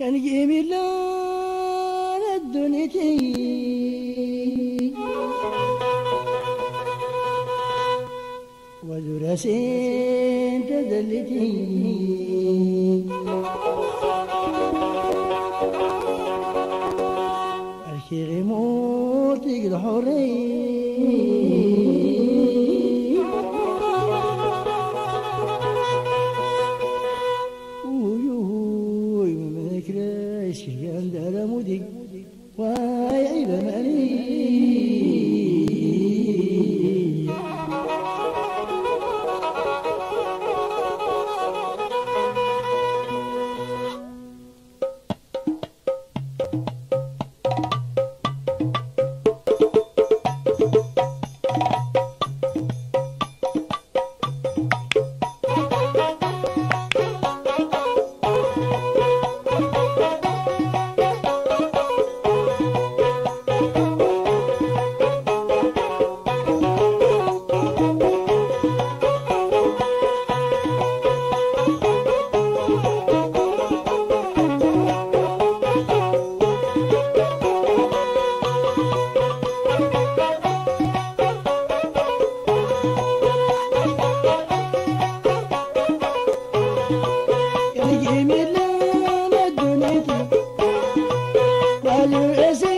يعني جيبي لون الدنيا تي ودرسين تدلتي الشيخ موتك الحري Hello, is it?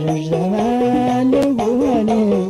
Jai Jai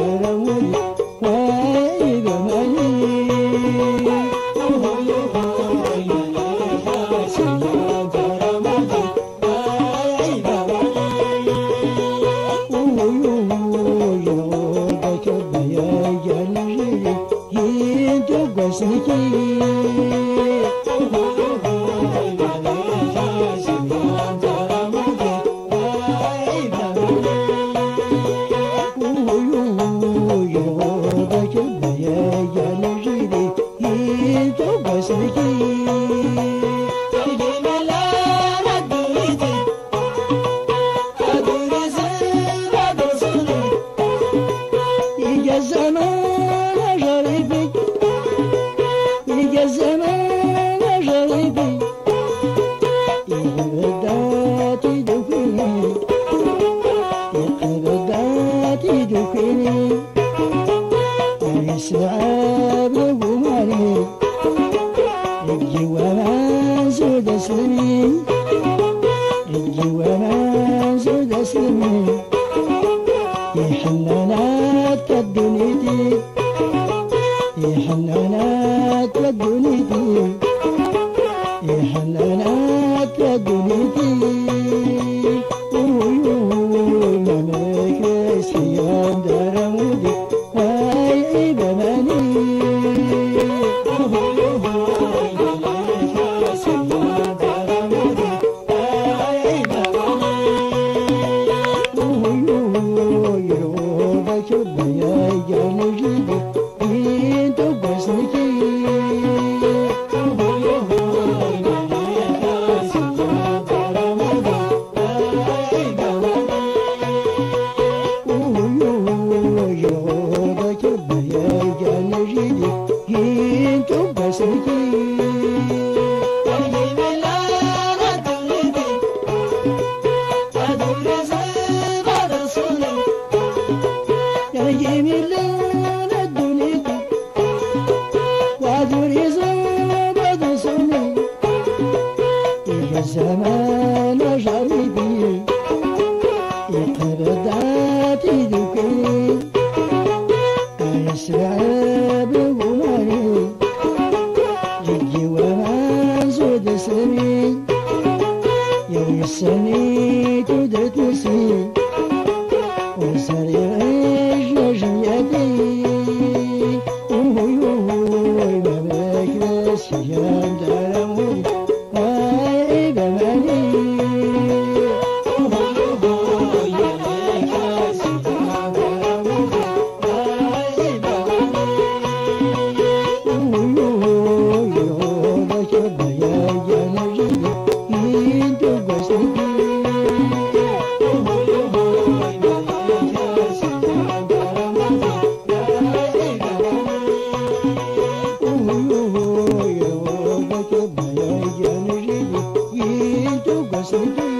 You. la la la ayọ̀ rere yìí yìí tó gbọ̀nsẹ̀ nítorí.